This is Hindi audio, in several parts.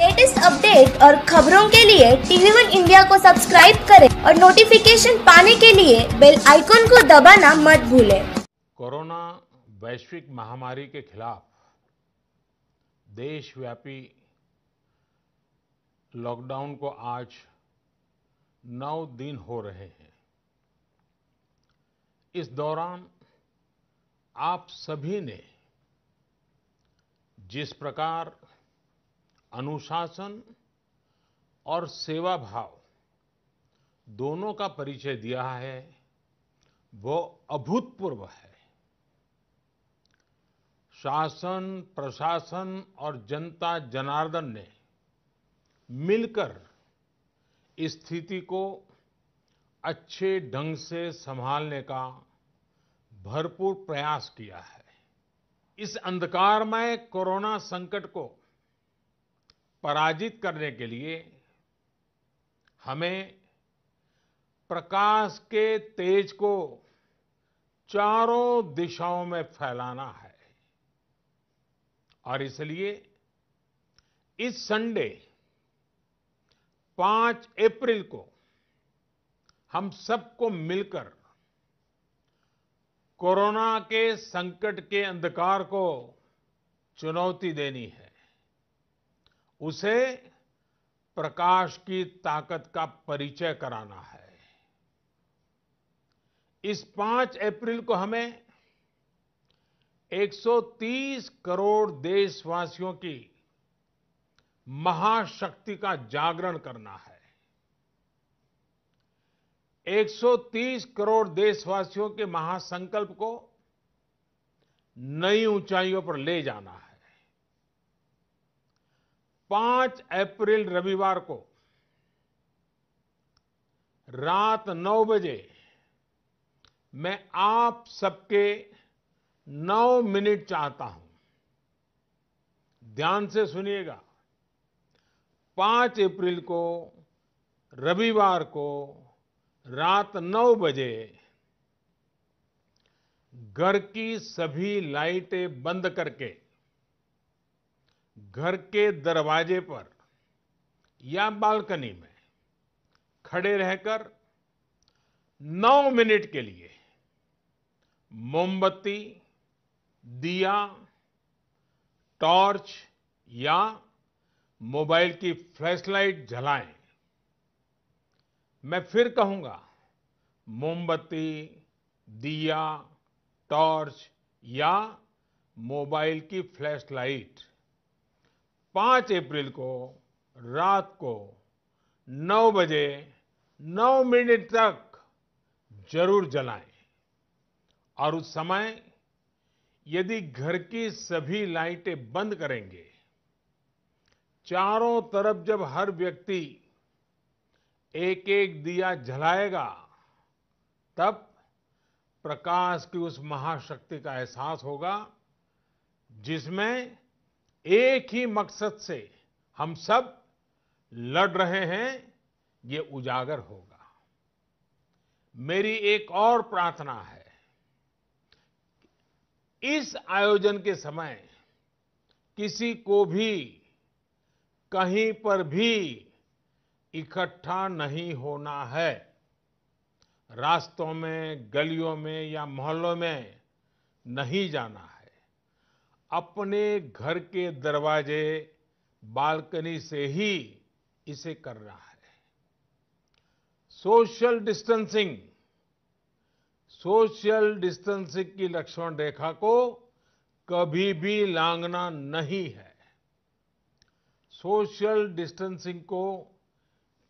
लेटेस्ट अपडेट और खबरों के लिए टीवी वन इंडिया को सब्सक्राइब करें और नोटिफिकेशन पाने के लिए बेल आइकॉन को दबाना मत भूलें। कोरोना वैश्विक महामारी के खिलाफ देशव्यापी लॉकडाउन को आज नौ दिन हो रहे हैं। इस दौरान आप सभी ने जिस प्रकार अनुशासन और सेवा भाव दोनों का परिचय दिया है, वो अभूतपूर्व है। शासन, प्रशासन और जनता, जनार्दन ने मिलकर इस स्थिति को अच्छे ढंग से संभालने का भरपूर प्रयास किया है। इस अंधकारमय कोरोना संकट को पराजित करने के लिए हमें प्रकाश के तेज को चारों दिशाओं में फैलाना है। और इसलिए इस संडे 5 अप्रैल को हम सबको मिलकर कोरोना के संकट के अंधकार को चुनौती देनी है। उसे प्रकाश की ताकत का परिचय कराना है। इस 5 अप्रैल को हमें 130 करोड़ देशवासियों की महाशक्ति का जागरण करना है। 130 करोड़ देशवासियों के महासंकल्प को नई ऊंचाइयों पर ले जाना है। 5 अप्रैल रविवार को रात नौ बजे मैं आप सबके नौ मिनट चाहता हूँ। ध्यान से सुनिएगा। पाँच अप्रैल को रविवार को रात नौ बजे घर की सभी लाइटें बंद करके घर के दरवाजे पर या बालकनी में खड़े रहकर 9 मिनट के लिए मोमबत्ती, दिया, टॉर्च या मोबाइल की फ्लैशलाइट जलाएँ। मैं फिर कहूँगा, मोमबत्ती, दिया, टॉर्च या मोबाइल की फ्लैशलाइट। 5 अप्रैल को रात को नौ बजे, नौ मिनट तक ज़रूर जलाएँ। और उस समय यदि घर की सभी लाइटें बंद करेंगे, चारों तरफ़ जब हर व्यक्ति एक एक दिया जलाएगा, तब प्रकाश की उस महाशक्ति का एहसास होगा, जिसमें एक ही मकसद से हम सब लड़ रहे हैं, ये उजागर होगा। मेरी एक और प्रार्थना है, इस आयोजन के समय किसी को भी कहीं पर भी इकट्ठा नहीं होना है। रास्तों में, गलियों में या मोहल्लों में नहीं जाना है। अपने घर के दरवाजे बालकनी से ही इसे करना है। सोशल डिस्टेंसिंग सोशल डिस्टेंसिंग की लक्ष्मण रेखा को कभी भी लांघना नहीं है। सोशल डिस्टेंसिंग को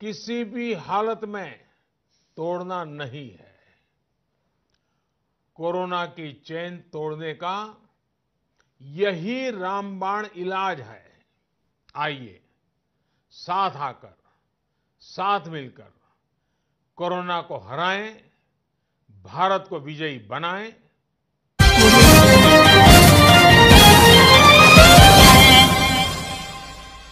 किसी भी हालत में तोड़ना नहीं है। कोरोना की चेन तोड़ने का यही रामबाण इलाज है। आइए, साथ आकर, साथ मिलकर कोरोना को हराएँ, भारत को विजयी बनाएँ